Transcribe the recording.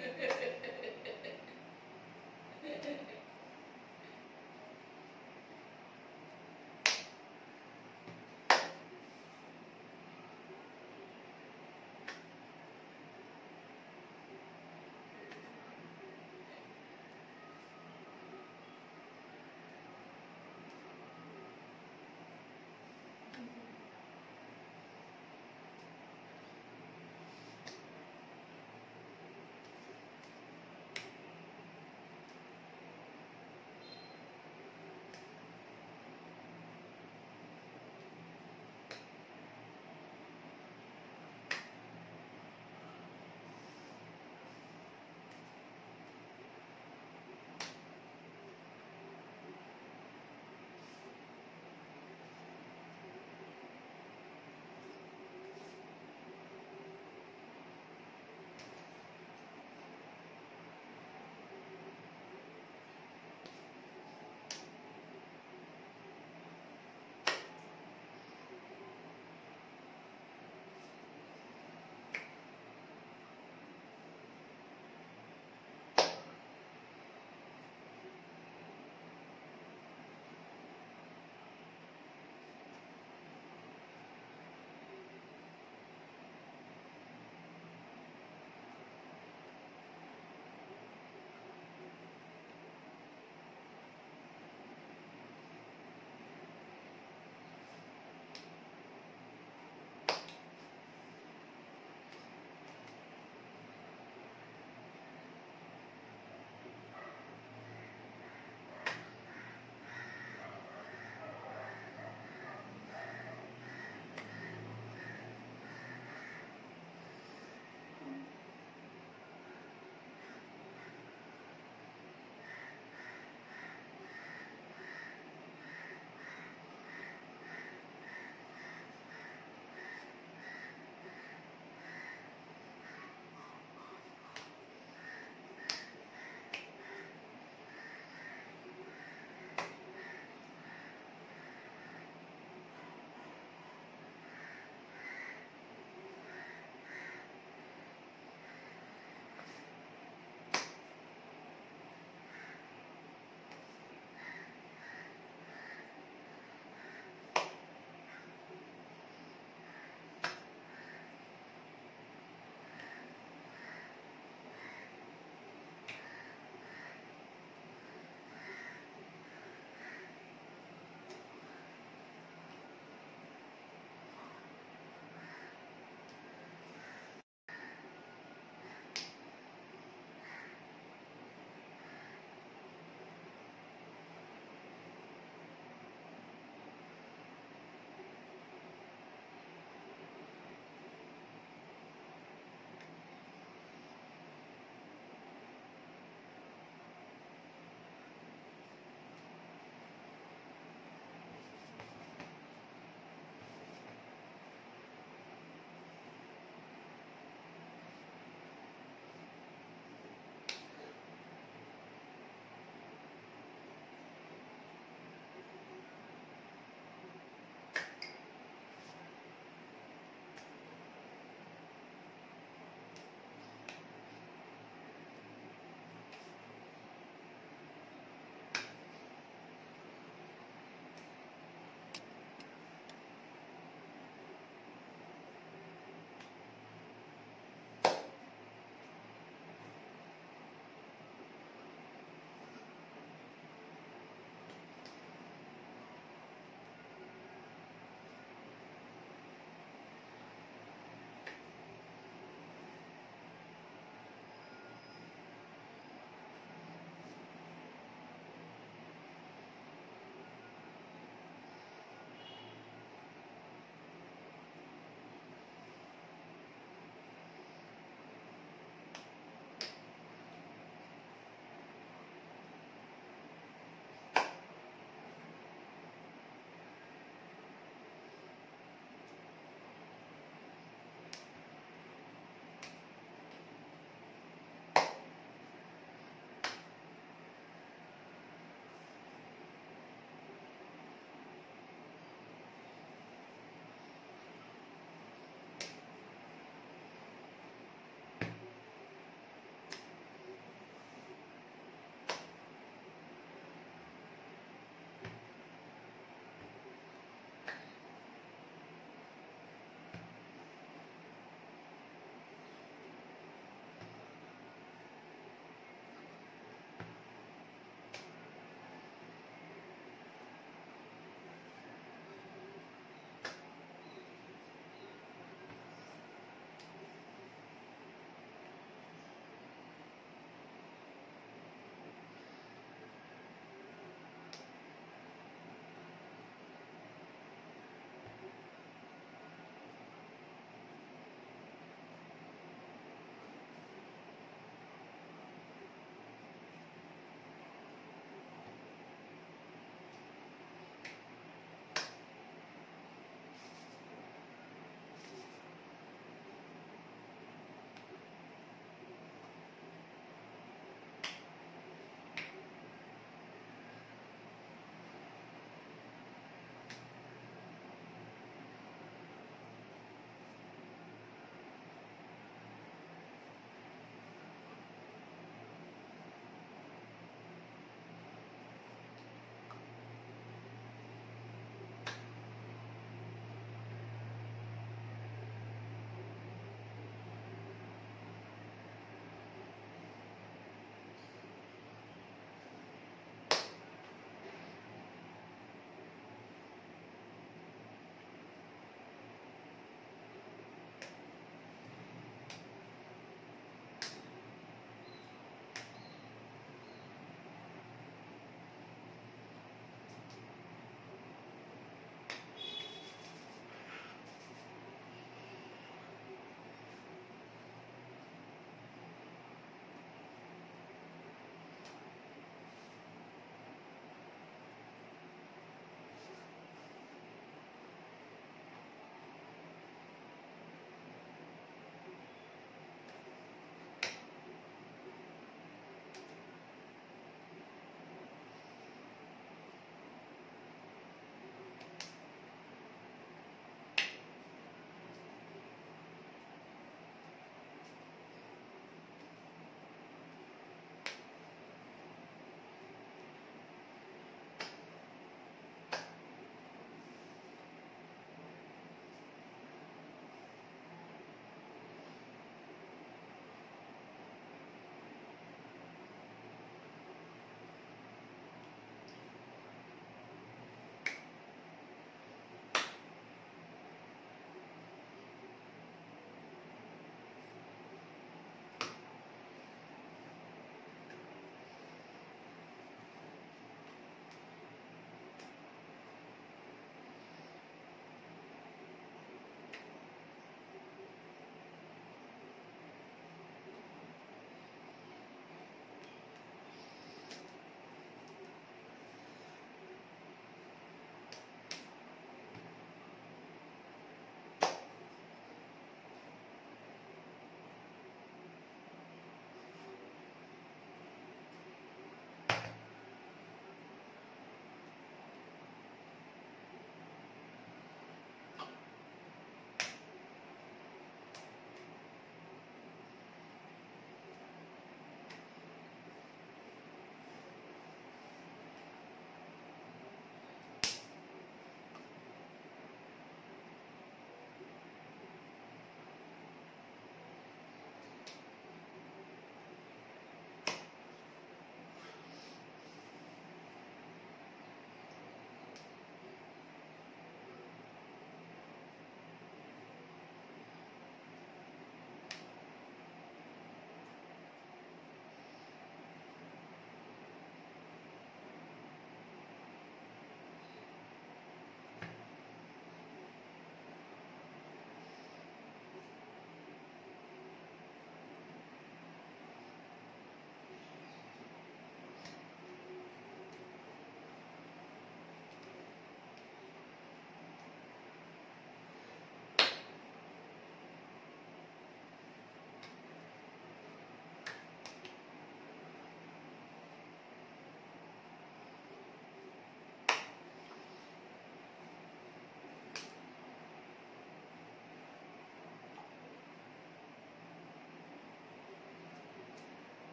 Yeah.